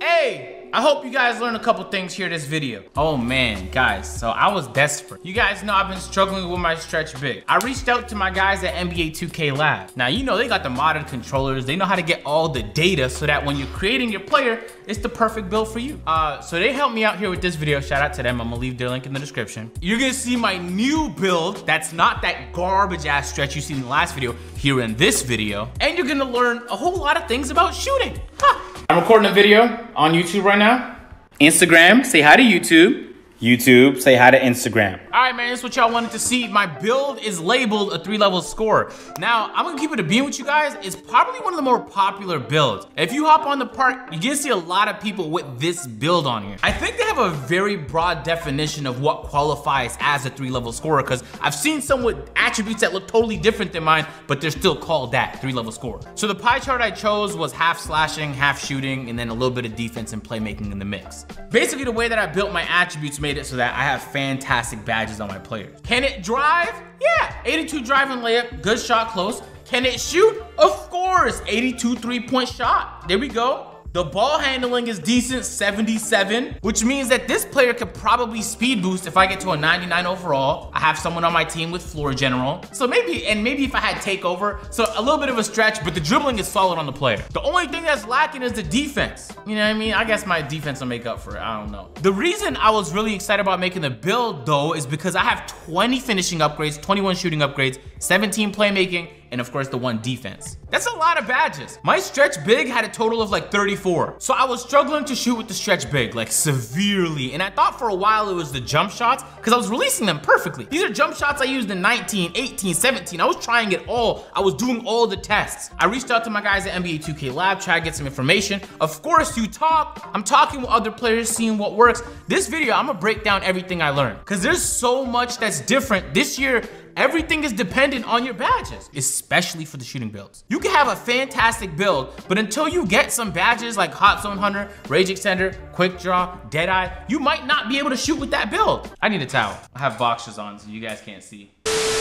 Hey, I hope you guys learned a couple things here this video. Oh man, guys, so I was desperate. You guys know I've been struggling with my stretch big. I reached out to my guys at NBA 2K Lab. Now, you know they got the modern controllers. They know how to get all the data so that when you're creating your player, it's the perfect build for you. Uh, so they helped me out here with this video. Shout out to them. I'm gonna leave their link in the description. You're gonna see my new build. That's not that garbage ass stretch you seen in the last video here in this video. And you're gonna learn a whole lot of things about shooting. Huh. I'm recording a video on YouTube right now. Instagram, say hi to YouTube. YouTube, say hi to Instagram. All right, man, this is what y'all wanted to see. My build is labeled a three level score. Now, I'm gonna keep it a beam with you guys. It's probably one of the more popular builds. If you hop on the park, you're gonna see a lot of people with this build on here. I think they have a very broad definition of what qualifies as a three level scorer because I've seen some with attributes that look totally different than mine, but they're still called that, three level scorer. So the pie chart I chose was half slashing, half shooting, and then a little bit of defense and playmaking in the mix. Basically, the way that I built my attributes made it so that I have fantastic badges on my players. Can it drive? Yeah, 82 driving layup, good shot close. Can it shoot? Of course, 82 three-point shot. There we go. The ball handling is decent, 77, which means that this player could probably speed boost if I get to a 99 overall. I have someone on my team with floor general. So maybe, and maybe if I had takeover, so a little bit of a stretch, but the dribbling is solid on the player. The only thing that's lacking is the defense. You know what I mean? I guess my defense will make up for it, I don't know. The reason I was really excited about making the build though is because I have 20 finishing upgrades, 21 shooting upgrades, 17 playmaking, and of course the one defense. That's a lot of badges. My stretch big had a total of like 34. So I was struggling to shoot with the stretch big, like severely. And I thought for a while it was the jump shots because I was releasing them perfectly. These are jump shots I used in 19, 18, 17. I was trying it all. I was doing all the tests. I reached out to my guys at NBA 2K Lab, tried to get some information. Of course you talk. I'm talking with other players, seeing what works. This video, I'm gonna break down everything I learned because there's so much that's different. This year, Everything is dependent on your badges, especially for the shooting builds. You can have a fantastic build, but until you get some badges like Hot Zone Hunter, Range Extender, Quick Draw, Deadeye, you might not be able to shoot with that build. I need a towel. I have boxers on so you guys can't see.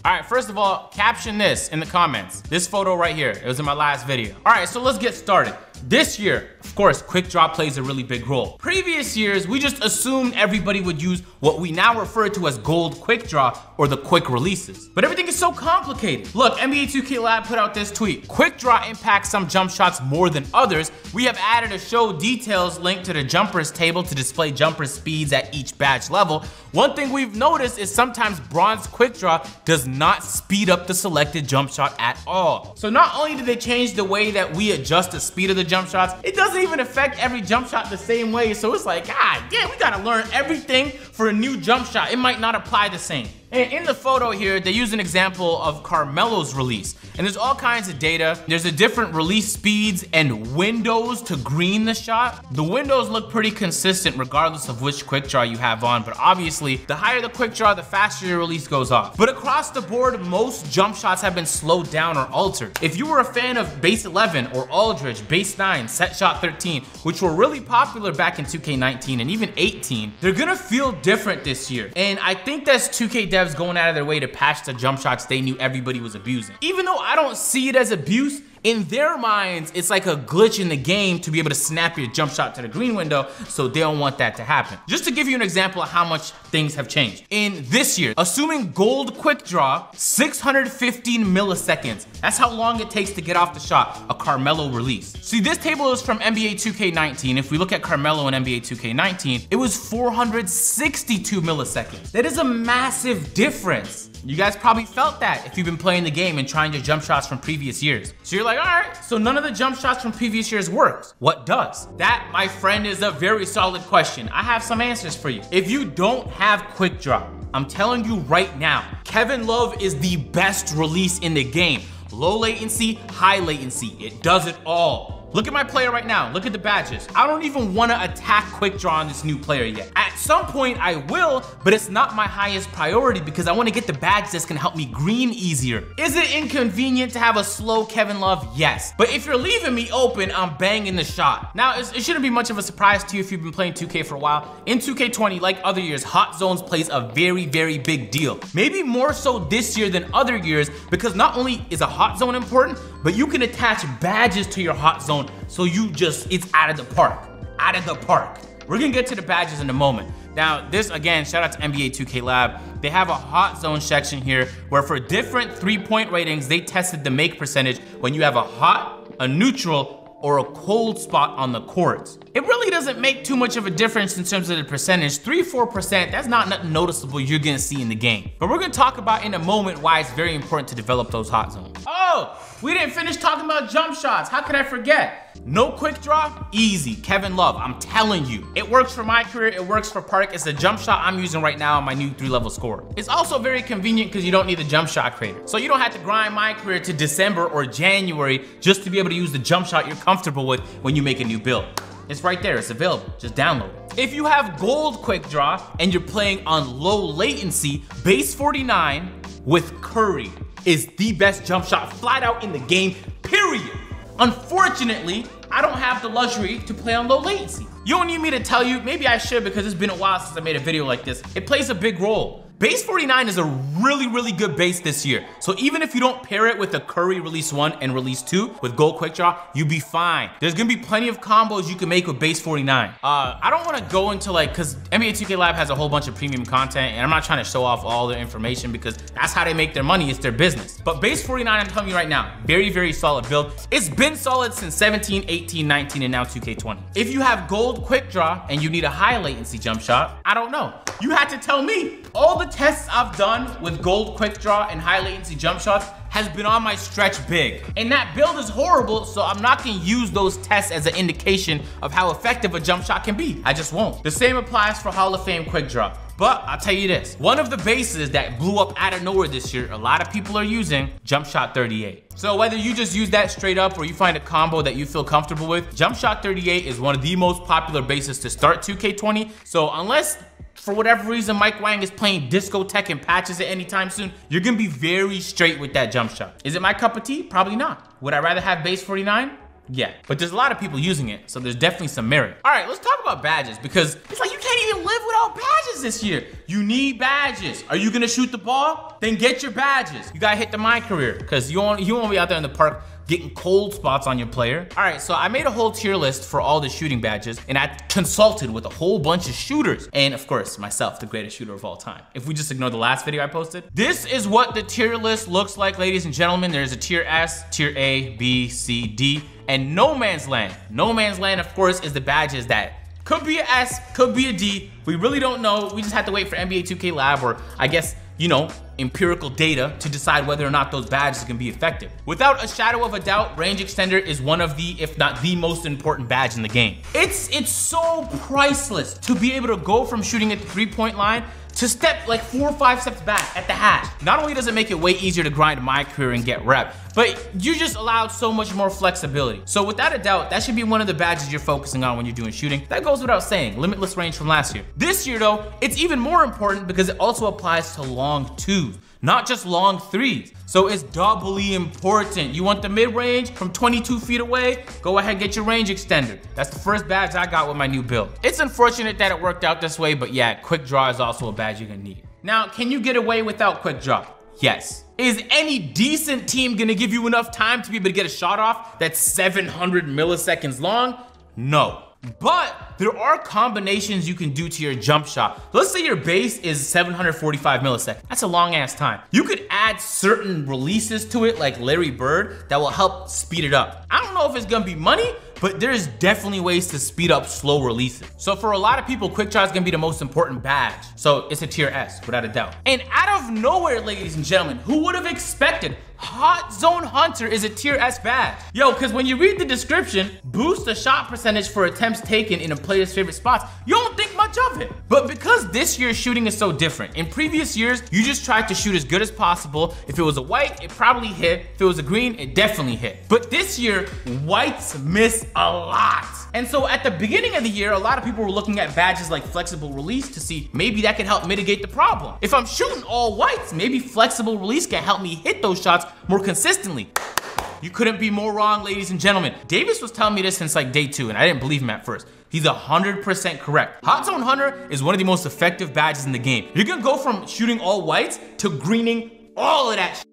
All right, first of all, caption this in the comments. This photo right here, it was in my last video. All right, so let's get started. This year, of course, quick draw plays a really big role. Previous years, we just assumed everybody would use what we now refer to as gold quick draw or the quick releases. But everything is so complicated. Look, NBA 2K Lab put out this tweet. Quick draw impacts some jump shots more than others. We have added a show details link to the jumpers table to display jumper speeds at each badge level. One thing we've noticed is sometimes bronze quick draw does not speed up the selected jump shot at all. So not only did they change the way that we adjust the speed of the jump shots, it doesn't even affect every jump shot the same way. So it's like, God damn, we gotta learn everything for a new jump shot. It might not apply the same. In the photo here, they use an example of Carmelo's release. And there's all kinds of data. There's a different release speeds and windows to green the shot. The windows look pretty consistent regardless of which quick draw you have on, but obviously the higher the quick draw, the faster your release goes off. But across the board, most jump shots have been slowed down or altered. If you were a fan of base 11 or Aldridge, base 9, set shot 13, which were really popular back in 2K19 and even 18, they're gonna feel different this year. And I think that's 2K devs going out of their way to patch the jump shots they knew everybody was abusing. Even though I don't see it as abuse, in their minds, it's like a glitch in the game to be able to snap your jump shot to the green window, so they don't want that to happen. Just to give you an example of how much things have changed. In this year, assuming gold quick draw, 615 milliseconds. That's how long it takes to get off the shot, a Carmelo release. See, this table is from NBA 2K19. If we look at Carmelo in NBA 2K19, it was 462 milliseconds. That is a massive difference. You guys probably felt that if you've been playing the game and trying your jump shots from previous years. So you're like, all right, so none of the jump shots from previous years works. What does? That, my friend, is a very solid question. I have some answers for you. If you don't have quick draw, I'm telling you right now, Kevin Love is the best release in the game. Low latency, high latency, it does it all. Look at my player right now. Look at the badges. I don't even want to attack quick draw on this new player yet. At some point I will, but it's not my highest priority because I want to get the badge that's going to help me green easier. Is it inconvenient to have a slow Kevin Love? Yes. But if you're leaving me open, I'm banging the shot. Now, it shouldn't be much of a surprise to you if you've been playing 2K for a while. In 2K20, like other years, hot zones plays a very, very big deal. Maybe more so this year than other years because not only is a hot zone important, but you can attach badges to your hot zone so you just, it's out of the park. out of the park. We're gonna get to the badges in a moment. Now, this again, shout out to NBA 2K Lab. They have a hot zone section here where for different three point ratings, they tested the make percentage when you have a hot, a neutral, or a cold spot on the courts. It really doesn't make too much of a difference in terms of the percentage. 3 4%, that's not nothing noticeable you're gonna see in the game. But we're gonna talk about in a moment why it's very important to develop those hot zones. Oh, we didn't finish talking about jump shots. How could I forget? No quick draw, easy. Kevin Love, I'm telling you. It works for my career, it works for Park. It's the jump shot I'm using right now on my new three level score. It's also very convenient because you don't need the jump shot creator. So you don't have to grind my career to December or January just to be able to use the jump shot you're comfortable with when you make a new build. It's right there, it's available, just download it. If you have gold quick draw and you're playing on low latency, base 49 with Curry is the best jump shot flat out in the game, period. Unfortunately, I don't have the luxury to play on low latency. You don't need me to tell you, maybe I should because it's been a while since I made a video like this. It plays a big role. Base 49 is a really, really good base this year. So even if you don't pair it with the Curry Release 1 and Release 2 with Gold Quick Draw, you'll be fine. There's gonna be plenty of combos you can make with Base 49. Uh, I don't wanna go into like, cause NBA 2K Lab has a whole bunch of premium content and I'm not trying to show off all the information because that's how they make their money, it's their business. But Base 49, I'm telling you right now, very, very solid build. It's been solid since 17, 18, 19, and now 2K20. If you have Gold Quick Draw and you need a high latency jump shot, I don't know. You had to tell me. All the tests I've done with gold quick draw and high latency jump shots has been on my stretch big. And that build is horrible, so I'm not gonna use those tests as an indication of how effective a jump shot can be. I just won't. The same applies for Hall of Fame quick draw. But I'll tell you this, one of the bases that blew up out of nowhere this year, a lot of people are using Jump Shot 38. So whether you just use that straight up or you find a combo that you feel comfortable with, Jump Shot 38 is one of the most popular bases to start 2K20. So unless for whatever reason Mike Wang is playing discotheque and patches it anytime soon, you're gonna be very straight with that jump shot. Is it my cup of tea? Probably not. Would I rather have base 49? Yeah, but there's a lot of people using it, so there's definitely some merit. All right, let's talk about badges because it's like you can't even live without badges this year. You need badges. Are you gonna shoot the ball? Then get your badges. You gotta hit the my career because you won't, you won't be out there in the park getting cold spots on your player. All right, so I made a whole tier list for all the shooting badges and I consulted with a whole bunch of shooters. And of course, myself, the greatest shooter of all time. If we just ignore the last video I posted. This is what the tier list looks like, ladies and gentlemen. There's a tier S, tier A, B, C, D, and No Man's Land. No Man's Land, of course, is the badges that could be a S, could be a D. We really don't know. We just have to wait for NBA 2K Lab or I guess you know, empirical data to decide whether or not those badges can be effective. Without a shadow of a doubt, range extender is one of the, if not the most important badge in the game. It's, it's so priceless to be able to go from shooting at the three point line to step like four or five steps back at the hash. Not only does it make it way easier to grind my career and get rep, but you just allowed so much more flexibility. So without a doubt, that should be one of the badges you're focusing on when you're doing shooting. That goes without saying, limitless range from last year. This year though, it's even more important because it also applies to long twos not just long threes. So it's doubly important. You want the mid-range from 22 feet away? Go ahead, get your range extender. That's the first badge I got with my new build. It's unfortunate that it worked out this way, but yeah, quick draw is also a badge you're gonna need. Now, can you get away without quick draw? Yes. Is any decent team gonna give you enough time to be able to get a shot off that's 700 milliseconds long? No. But there are combinations you can do to your jump shot. Let's say your base is 745 milliseconds. That's a long ass time. You could add certain releases to it like Larry Bird that will help speed it up. I don't know if it's gonna be money, but there's definitely ways to speed up slow releases. So for a lot of people, quick draw is gonna be the most important badge. So it's a tier S, without a doubt. And out of nowhere, ladies and gentlemen, who would have expected Hot Zone Hunter is a tier S badge. Yo, cause when you read the description, boost the shot percentage for attempts taken in a player's favorite spots, you don't think much of it. But because this year's shooting is so different, in previous years, you just tried to shoot as good as possible. If it was a white, it probably hit. If it was a green, it definitely hit. But this year, whites miss a lot. And so at the beginning of the year, a lot of people were looking at badges like flexible release to see maybe that could help mitigate the problem. If I'm shooting all whites, maybe flexible release can help me hit those shots more consistently. You couldn't be more wrong, ladies and gentlemen. Davis was telling me this since like day two, and I didn't believe him at first. He's 100% correct. Hot Zone Hunter is one of the most effective badges in the game. You're gonna go from shooting all whites to greening all of that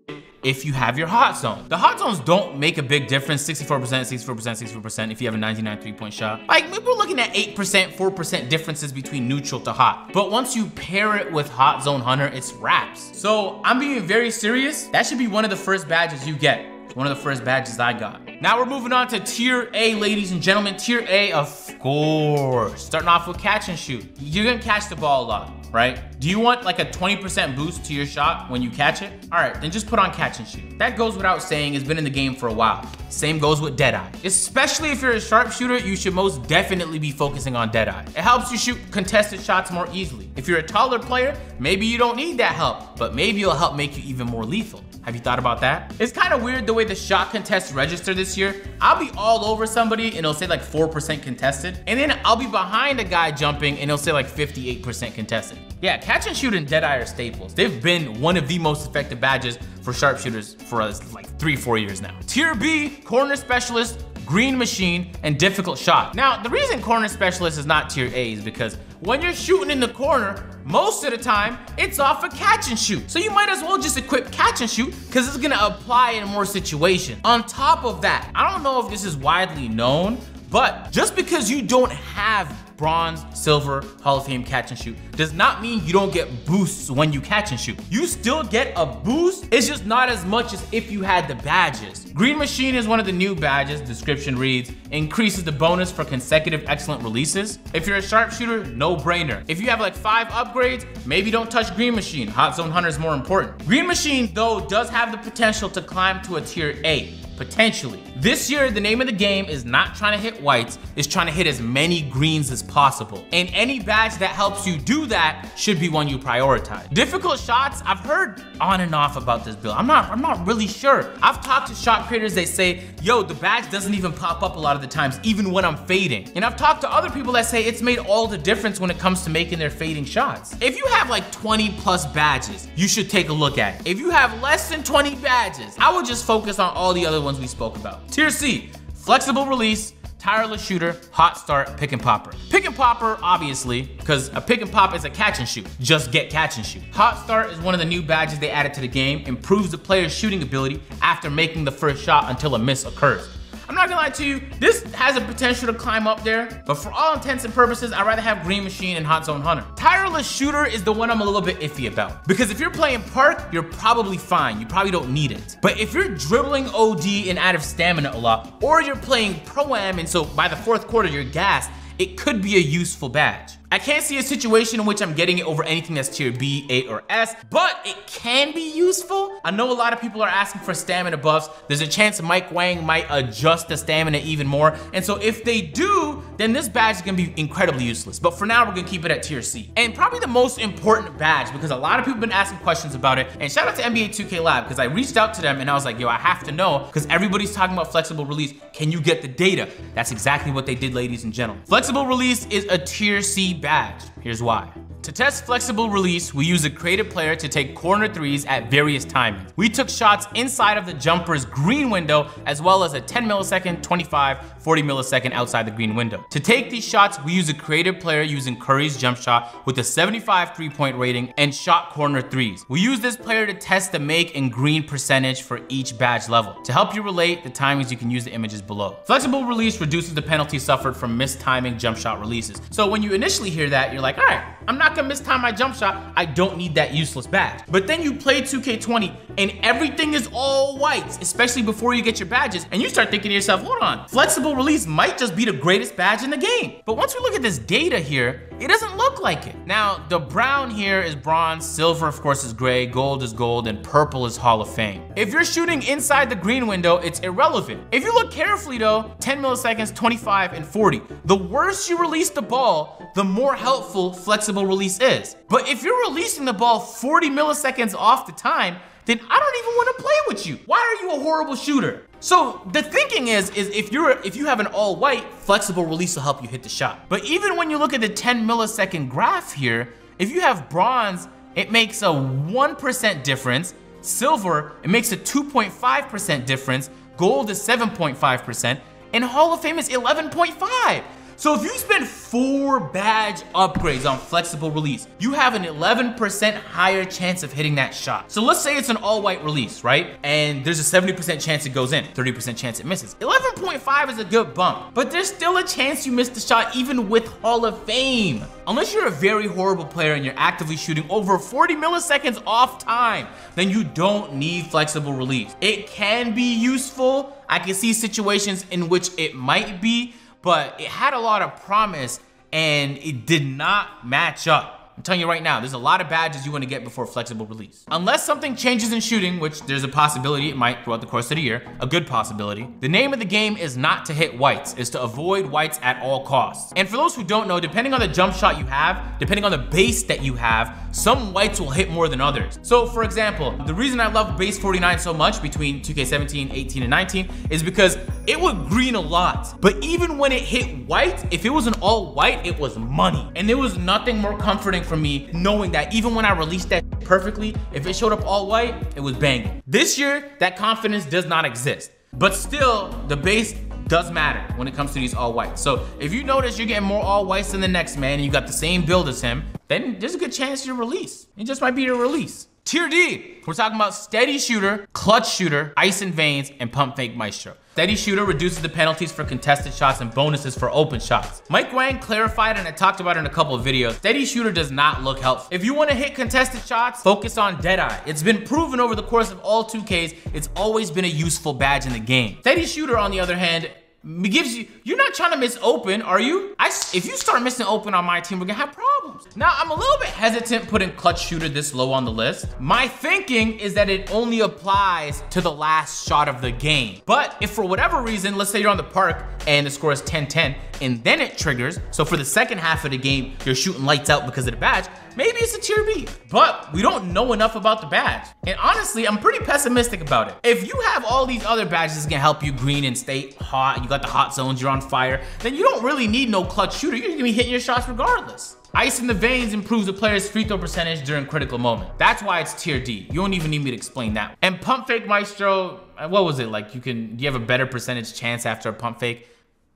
if you have your hot zone. The hot zones don't make a big difference, 64%, 64%, 64% if you have a 99 three-point shot. Like maybe we're looking at 8%, 4% differences between neutral to hot. But once you pair it with hot zone hunter, it's wraps. So I'm being very serious. That should be one of the first badges you get. One of the first badges I got. Now we're moving on to tier A, ladies and gentlemen. Tier A, of course. Starting off with catch and shoot. You're gonna catch the ball a lot right? Do you want like a 20% boost to your shot when you catch it? All right, then just put on catch and shoot. That goes without saying, it's been in the game for a while. Same goes with Deadeye. Especially if you're a sharpshooter, you should most definitely be focusing on Deadeye. It helps you shoot contested shots more easily. If you're a taller player, maybe you don't need that help, but maybe it'll help make you even more lethal. Have you thought about that? It's kind of weird the way the shot contests register this year. I'll be all over somebody and it'll say like 4% contested. And then I'll be behind a guy jumping and it'll say like 58% contested. Yeah, catch and shoot and Deadeye are staples. They've been one of the most effective badges for sharpshooters for us like three, four years now. Tier B, corner specialist, green machine, and difficult shot. Now, the reason corner specialist is not tier A is because when you're shooting in the corner, most of the time, it's off a catch and shoot. So you might as well just equip catch and shoot because it's gonna apply in more situations. On top of that, I don't know if this is widely known, but just because you don't have bronze, silver, Hall of Fame catch and shoot does not mean you don't get boosts when you catch and shoot. You still get a boost, it's just not as much as if you had the badges. Green Machine is one of the new badges, description reads, increases the bonus for consecutive excellent releases. If you're a sharpshooter, no brainer. If you have like five upgrades, maybe don't touch Green Machine. Hot Zone Hunter is more important. Green Machine though does have the potential to climb to a tier A potentially. This year, the name of the game is not trying to hit whites, it's trying to hit as many greens as possible. And any badge that helps you do that should be one you prioritize. Difficult shots, I've heard on and off about this build. I'm not, I'm not really sure. I've talked to shot creators, they say, yo, the badge doesn't even pop up a lot of the times, even when I'm fading. And I've talked to other people that say it's made all the difference when it comes to making their fading shots. If you have like 20 plus badges, you should take a look at it. If you have less than 20 badges, I would just focus on all the other ones we spoke about. Tier C, flexible release, tireless shooter, hot start, pick and popper. Pick and popper, obviously, because a pick and pop is a catch and shoot. Just get catch and shoot. Hot start is one of the new badges they added to the game, improves the player's shooting ability after making the first shot until a miss occurs. I'm not gonna lie to you, this has a potential to climb up there, but for all intents and purposes, I'd rather have Green Machine and Hot Zone Hunter. Tireless Shooter is the one I'm a little bit iffy about, because if you're playing Park, you're probably fine. You probably don't need it. But if you're dribbling OD and out of stamina a lot, or you're playing Pro-Am and so by the fourth quarter you're gassed, it could be a useful badge. I can't see a situation in which I'm getting it over anything that's tier B, A, or S, but it can be useful. I know a lot of people are asking for stamina buffs. There's a chance Mike Wang might adjust the stamina even more. And so if they do, then this badge is gonna be incredibly useless. But for now, we're gonna keep it at tier C. And probably the most important badge because a lot of people have been asking questions about it. And shout out to NBA 2K Lab because I reached out to them and I was like, yo, I have to know because everybody's talking about flexible release. Can you get the data? That's exactly what they did, ladies and gentlemen. Flexible release is a tier C badge. Here's why. To test flexible release, we use a creative player to take corner threes at various timings. We took shots inside of the jumper's green window, as well as a 10 millisecond, 25, 40 millisecond outside the green window. To take these shots, we use a creative player using Curry's jump shot with a 75 three-point rating and shot corner threes. We use this player to test the make and green percentage for each badge level. To help you relate the timings, you can use the images below. Flexible release reduces the penalty suffered from mistiming jump shot releases. So when you initially hear that, you're like, all right, I'm not gonna mistime my jump shot. I don't need that useless badge. But then you play 2K20 and everything is all whites, especially before you get your badges, and you start thinking to yourself, hold on, flexible release might just be the greatest badge in the game. But once we look at this data here, it doesn't look like it. Now, the brown here is bronze, silver of course is gray, gold is gold, and purple is Hall of Fame. If you're shooting inside the green window, it's irrelevant. If you look carefully though, 10 milliseconds, 25, and 40. The worse you release the ball, the more helpful flexible release is. But if you're releasing the ball 40 milliseconds off the time, then I don't even want to play with you. Why are you a horrible shooter? So the thinking is, is if you're if you have an all white, flexible release will help you hit the shot. But even when you look at the 10 millisecond graph here, if you have bronze, it makes a 1% difference. Silver, it makes a 2.5% difference. Gold is 7.5%. And Hall of Fame is 11.5. So if you spend four badge upgrades on flexible release, you have an 11% higher chance of hitting that shot. So let's say it's an all white release, right? And there's a 70% chance it goes in, 30% chance it misses. 11.5 is a good bump, but there's still a chance you miss the shot even with Hall of Fame. Unless you're a very horrible player and you're actively shooting over 40 milliseconds off time, then you don't need flexible release. It can be useful. I can see situations in which it might be, but it had a lot of promise and it did not match up. I'm telling you right now, there's a lot of badges you want to get before flexible release. Unless something changes in shooting, which there's a possibility it might throughout the course of the year, a good possibility. The name of the game is not to hit whites, is to avoid whites at all costs. And for those who don't know, depending on the jump shot you have, depending on the base that you have, some whites will hit more than others. So for example, the reason I love base 49 so much between 2K17, 18, and 19 is because it would green a lot. But even when it hit white, if it was an all white, it was money. And there was nothing more comforting for me knowing that even when I released that perfectly, if it showed up all white, it was banging. This year, that confidence does not exist. But still, the base does matter when it comes to these all whites. So if you notice you're getting more all whites than the next man and you got the same build as him, then there's a good chance you're release. It just might be your release. Tier D, we're talking about steady shooter, clutch shooter, ice and veins, and pump fake maestro. Steady shooter reduces the penalties for contested shots and bonuses for open shots. Mike Wang clarified and I talked about it in a couple of videos. Steady shooter does not look helpful. If you want to hit contested shots, focus on Deadeye. It's been proven over the course of all 2Ks, it's always been a useful badge in the game. Steady shooter, on the other hand, gives you, you're not trying to miss open, are you? I, if you start missing open on my team, we're gonna have problems. Now, I'm a little bit hesitant putting clutch shooter this low on the list. My thinking is that it only applies to the last shot of the game. But if for whatever reason, let's say you're on the park and the score is 10-10, and then it triggers, so for the second half of the game, you're shooting lights out because of the badge, maybe it's a tier B. But we don't know enough about the badge. And honestly, I'm pretty pessimistic about it. If you have all these other badges that can help you green and stay hot, you got the hot zones, you're on fire, then you don't really need no clutch shooter. You're gonna be hitting your shots regardless. Ice in the veins improves the player's free throw percentage during critical moment. That's why it's tier D. You don't even need me to explain that. And pump fake maestro, uh, what was it? Like you can, you have a better percentage chance after a pump fake?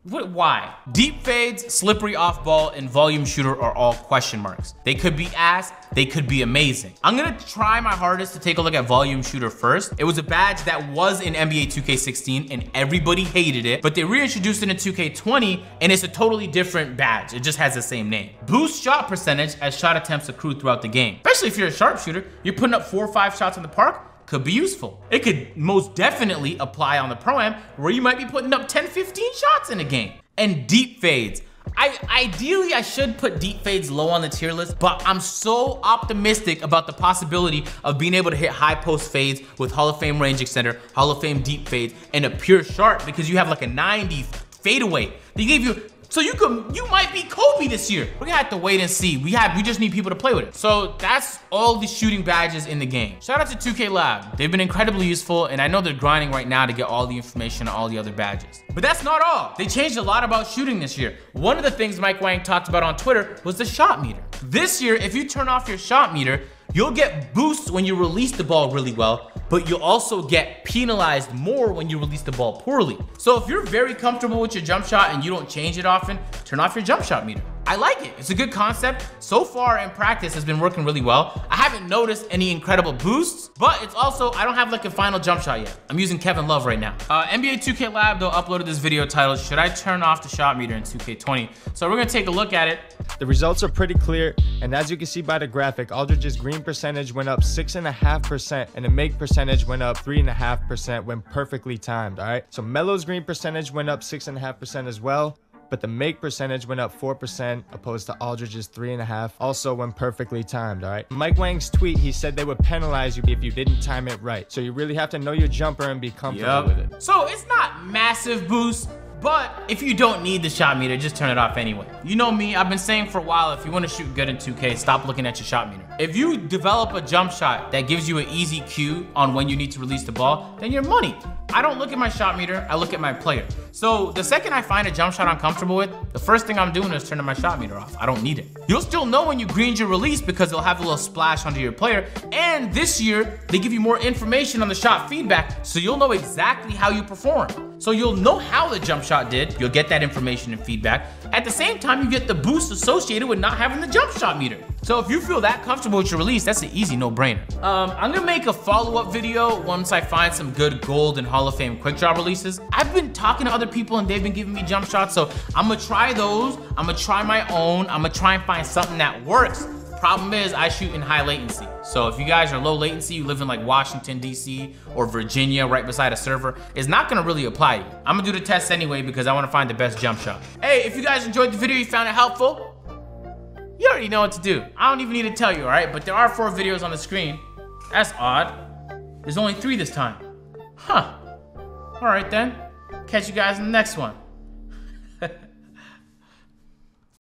What, why? Deep fades, slippery off ball, and volume shooter are all question marks. They could be ass, they could be amazing. I'm gonna try my hardest to take a look at volume shooter first. It was a badge that was in NBA 2K16 and everybody hated it, but they reintroduced it in 2K20 and it's a totally different badge. It just has the same name. Boost shot percentage as shot attempts accrue throughout the game. Especially if you're a sharpshooter, you're putting up four or five shots in the park, could be useful. It could most definitely apply on the Pro-Am where you might be putting up 10, 15 shots in a game. And deep fades. I Ideally, I should put deep fades low on the tier list, but I'm so optimistic about the possibility of being able to hit high post fades with Hall of Fame range extender, Hall of Fame deep fades, and a pure sharp because you have like a 90 fadeaway. They gave you so you could, you might be Kobe this year. We're gonna have to wait and see. We have, we just need people to play with it. So that's all the shooting badges in the game. Shout out to 2K Lab. They've been incredibly useful and I know they're grinding right now to get all the information on all the other badges. But that's not all. They changed a lot about shooting this year. One of the things Mike Wang talked about on Twitter was the shot meter. This year, if you turn off your shot meter, you'll get boosts when you release the ball really well, but you also get penalized more when you release the ball poorly. So if you're very comfortable with your jump shot and you don't change it often, turn off your jump shot meter. I like it. It's a good concept. So far in practice has been working really well. I haven't noticed any incredible boosts, but it's also, I don't have like a final jump shot yet. I'm using Kevin Love right now. Uh, NBA 2K Lab, though, uploaded this video titled, Should I Turn Off the Shot Meter in 2K20? So we're gonna take a look at it. The results are pretty clear, and as you can see by the graphic, Aldridge's green percentage went up 6.5%, and the make percentage went up 3.5% when perfectly timed, all right? So Melo's green percentage went up 6.5% as well but the make percentage went up 4% opposed to Aldridge's 3.5, also when perfectly timed, all right? Mike Wang's tweet, he said they would penalize you if you didn't time it right. So you really have to know your jumper and be comfortable yep. with it. So it's not massive boost, but if you don't need the shot meter, just turn it off anyway. You know me, I've been saying for a while, if you wanna shoot good in 2K, stop looking at your shot meter. If you develop a jump shot that gives you an easy cue on when you need to release the ball, then you're money. I don't look at my shot meter, I look at my player. So the second I find a jump shot I'm comfortable with, the first thing I'm doing is turning my shot meter off. I don't need it. You'll still know when you greened your release because it'll have a little splash onto your player. And this year, they give you more information on the shot feedback, so you'll know exactly how you perform. So you'll know how the jump shot did, you'll get that information and feedback. At the same time, you get the boost associated with not having the jump shot meter. So if you feel that comfortable with your release, that's an easy no-brainer. Um, I'm gonna make a follow-up video once I find some good gold and Hall of Fame quick draw releases. I've been talking to other people and they've been giving me jump shots, so I'm gonna try those. I'm gonna try my own. I'm gonna try and find something that works. Problem is, I shoot in high latency. So if you guys are low latency, you live in like Washington, D.C. or Virginia right beside a server, it's not gonna really apply you. I'm gonna do the test anyway because I wanna find the best jump shot. Hey, if you guys enjoyed the video, you found it helpful, you already know what to do. I don't even need to tell you, all right? But there are four videos on the screen. That's odd. There's only three this time. Huh. All right then. Catch you guys in the next one.